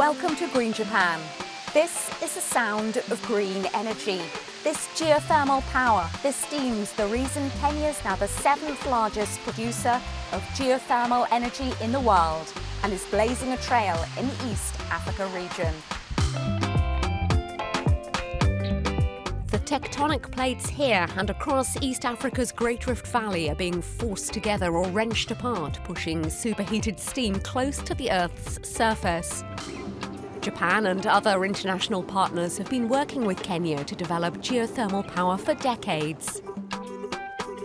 Welcome to Green Japan. This is the sound of green energy. This geothermal power, this steam's the reason Kenya is now the seventh largest producer of geothermal energy in the world and is blazing a trail in the East Africa region. Tectonic plates here and across East Africa's Great Rift Valley are being forced together or wrenched apart, pushing superheated steam close to the Earth's surface. Japan and other international partners have been working with Kenya to develop geothermal power for decades.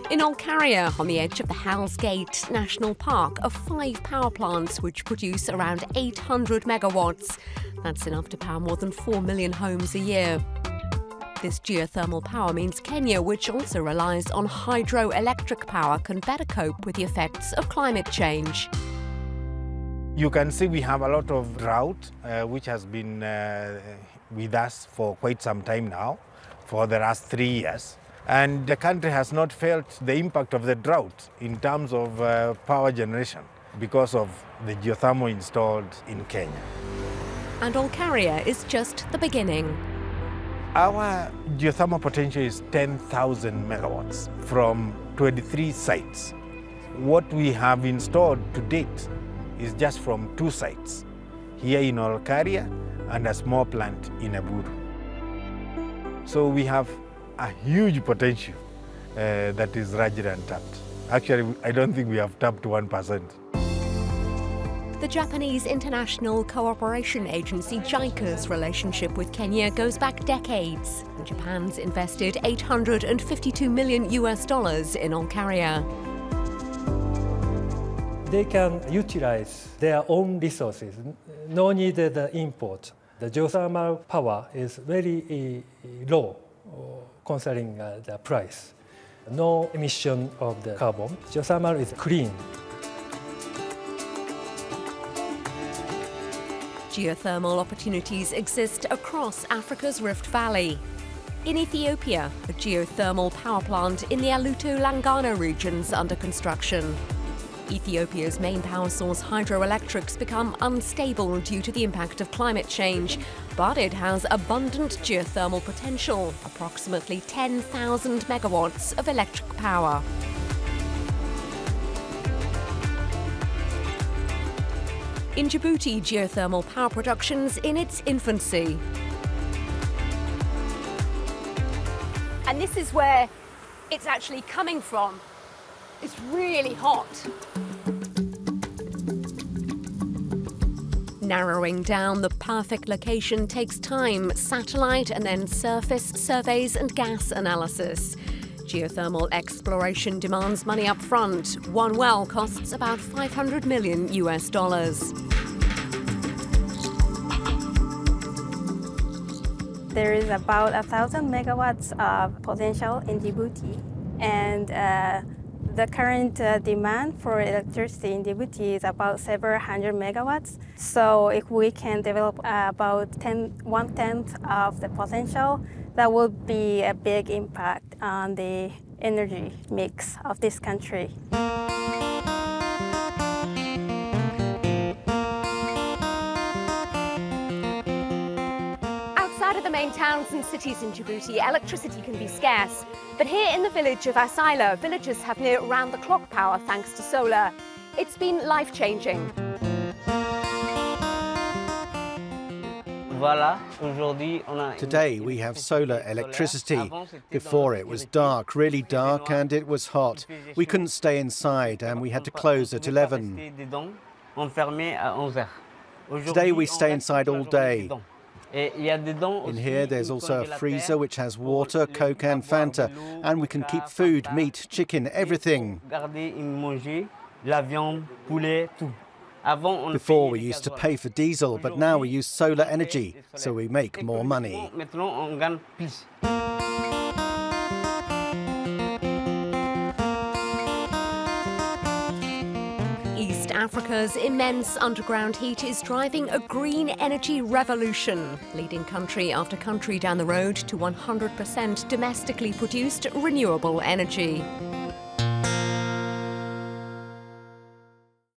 In Olkaria, on the edge of the Hell's Gate National Park, are five power plants which produce around 800 megawatts. That's enough to power more than 4 million homes a year. This geothermal power means Kenya, which also relies on hydroelectric power, can better cope with the effects of climate change. You can see we have a lot of drought, uh, which has been uh, with us for quite some time now, for the last three years. And the country has not felt the impact of the drought in terms of uh, power generation because of the geothermal installed in Kenya. And Olkaria is just the beginning. Our geothermal potential is 10,000 megawatts from 23 sites. What we have installed to date is just from two sites, here in Olkaria and a small plant in Eburu. So we have a huge potential uh, that is largely untapped. Actually, I don't think we have tapped 1%. The Japanese International Cooperation Agency JICA's relationship with Kenya goes back decades. Japan's invested 852 million US dollars in Olkaria. They can utilize their own resources, no need needed import. The geothermal power is very low concerning uh, the price. No emission of the carbon. Geothermal is clean. Geothermal opportunities exist across Africa's Rift Valley. In Ethiopia, a geothermal power plant in the Aluto Langano regions under construction. Ethiopia's main power source, hydroelectrics, become unstable due to the impact of climate change, but it has abundant geothermal potential, approximately 10,000 megawatts of electric power. In Djibouti, geothermal power production's in its infancy. And this is where it's actually coming from. It's really hot. Narrowing down the perfect location takes time, satellite and then surface surveys and gas analysis. Geothermal exploration demands money up front. One well costs about 500 million US dollars. There is about a thousand megawatts of potential in Djibouti, and uh, the current uh, demand for electricity in Djibouti is about several hundred megawatts. So if we can develop uh, about 10, one tenth of the potential, that would be a big impact on the energy mix of this country. Outside of the main towns and cities in Djibouti, electricity can be scarce. But here in the village of Asaila, villagers have near round-the-clock power thanks to solar. It's been life-changing. Today we have solar electricity. Before it was dark, really dark, and it was hot. We couldn't stay inside and we had to close at 11. Today we stay inside all day. In here there's also a freezer which has water, Coke and Fanta, and we can keep food, meat, chicken, everything. Before we used to pay for diesel, but now we use solar energy, so we make more money. Africa's immense underground heat is driving a green energy revolution, leading country after country down the road to 100% domestically produced renewable energy.